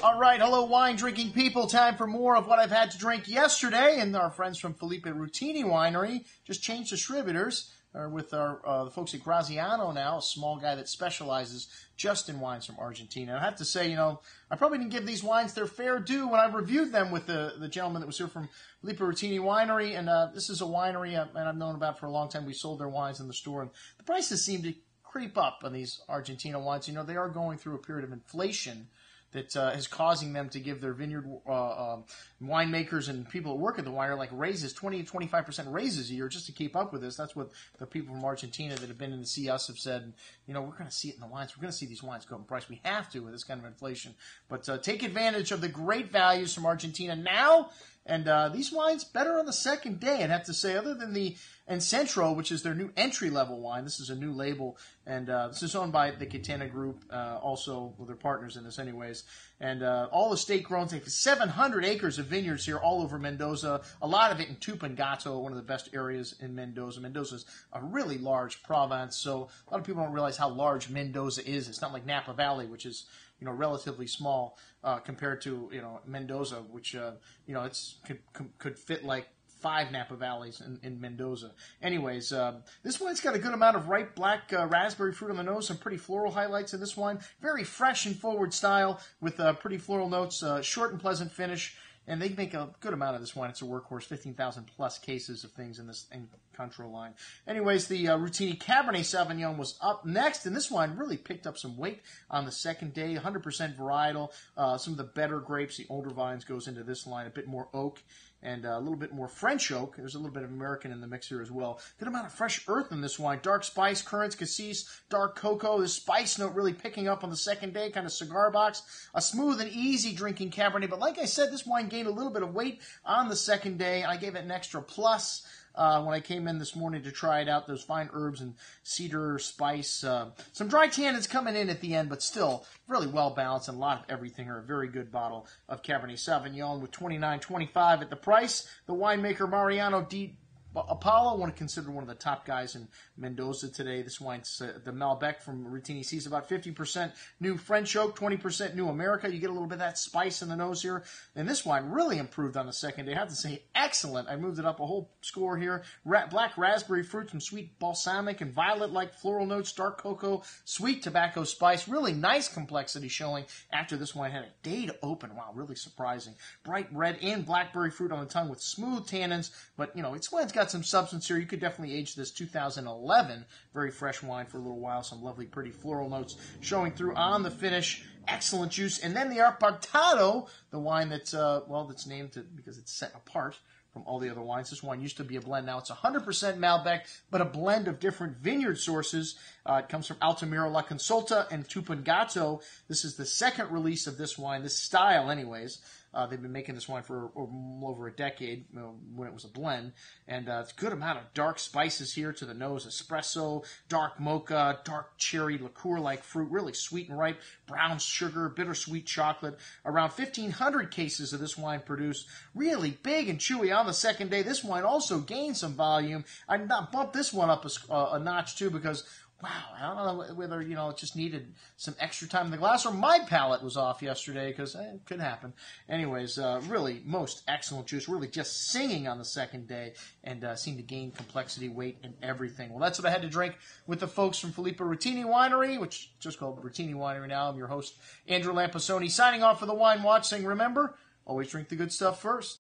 All right, hello, wine drinking people. Time for more of what I've had to drink yesterday. And our friends from Felipe Rutini Winery just changed distributors. Are with our uh, the folks at Graziano now, a small guy that specializes just in wines from Argentina. I have to say, you know, I probably didn't give these wines their fair due when I reviewed them with the, the gentleman that was here from Felipe Rutini Winery. And uh, this is a winery uh, and I've known about for a long time. We sold their wines in the store, and the prices seem to creep up on these Argentina wines. You know, they are going through a period of inflation that uh, is causing them to give their vineyard uh, uh, winemakers and people that work at the winery like raises 20 to 25 percent raises a year just to keep up with this. That's what the people from Argentina that have been in to see us have said. You know, we're going to see it in the wines. We're going to see these wines go up in price. We have to with this kind of inflation. But uh, take advantage of the great values from Argentina now. And uh, these wines better on the second day. I'd have to say, other than the Encuentro, which is their new entry level wine. This is a new label, and uh, this is owned by the Catena Group, uh, also well, they're partners in this, anyways. And uh, all estate grown, they have 700 acres of vineyards here all over Mendoza. A lot of it in Tupungato, one of the best areas in Mendoza. Mendoza is a really large province, so a lot of people don't realize how large Mendoza is. It's not like Napa Valley, which is you know relatively small uh, compared to you know Mendoza, which uh, you know it's could could fit like five Napa Valleys in, in Mendoza. Anyways, uh, this wine's got a good amount of ripe black uh, raspberry fruit on the nose, some pretty floral highlights in this wine. Very fresh and forward style with uh, pretty floral notes, uh, short and pleasant finish. And they make a good amount of this wine. It's a workhorse, 15,000 plus cases of things in this in control line. Anyways, the uh, Rutini Cabernet Sauvignon was up next, and this wine really picked up some weight on the second day. 100% varietal. Uh, some of the better grapes, the older vines, goes into this line. A bit more oak and a little bit more French oak. There's a little bit of American in the mix here as well. Good amount of fresh earth in this wine. Dark spice, currants, cassis, dark cocoa. The spice note really picking up on the second day, kind of cigar box. A smooth and easy drinking Cabernet. But like I said, this wine gained a little bit of weight on the second day. I gave it an extra plus uh, when I came in this morning to try it out. Those fine herbs and cedar spice. Uh, some dry tannins coming in at the end, but still really well balanced and a lot of everything. Or a very good bottle of Cabernet Sauvignon with twenty nine twenty five at the price. The winemaker Mariano Di Paola, I want to consider one of the top guys in Mendoza today. This wine's uh, the Malbec from Rutini Sees about 50% new French oak, 20% new America. You get a little bit of that spice in the nose here. And this wine really improved on the second day. I have to say, excellent. I moved it up a whole score here. Ra- black raspberry fruit, some sweet balsamic and violet like floral notes, dark cocoa, sweet tobacco spice. Really nice complexity showing after this wine had a day to open. Wow, really surprising. Bright red and blackberry fruit on the tongue with smooth tannins. But, you know, it's wine's got some substance here. You could definitely age this 2011 very fresh wine for a little while. Some lovely, pretty floral notes showing through on the finish. Excellent juice, and then the Apartado, the wine that's uh, well, that's named to, because it's set apart from all the other wines. This wine used to be a blend. Now it's 100% Malbec, but a blend of different vineyard sources. Uh, it comes from Altamira La Consulta and Tupungato. This is the second release of this wine, this style, anyways. Uh, they've been making this wine for over a decade when it was a blend, and uh, it's a good amount of dark spices here to the nose: espresso, dark mocha, dark cherry liqueur-like fruit, really sweet and ripe, brown sugar, bittersweet chocolate. Around 1,500 cases of this wine produced, really big and chewy on the second day. This wine also gained some volume. I bumped this one up a, uh, a notch too because wow, I don't know whether you know it just needed some extra time in the glass or my palate was off yesterday because eh, it could happen. Anyways, uh, really most excellent juice. Really just singing on the second day and uh, seemed to gain complexity, weight, and everything. Well, that's what I had to drink with the folks from Filippo Rutini Winery, which just called Rutini Winery now. I'm your host Andrew Lampasoni signing off for the Wine Watch, saying remember always drink the good stuff first.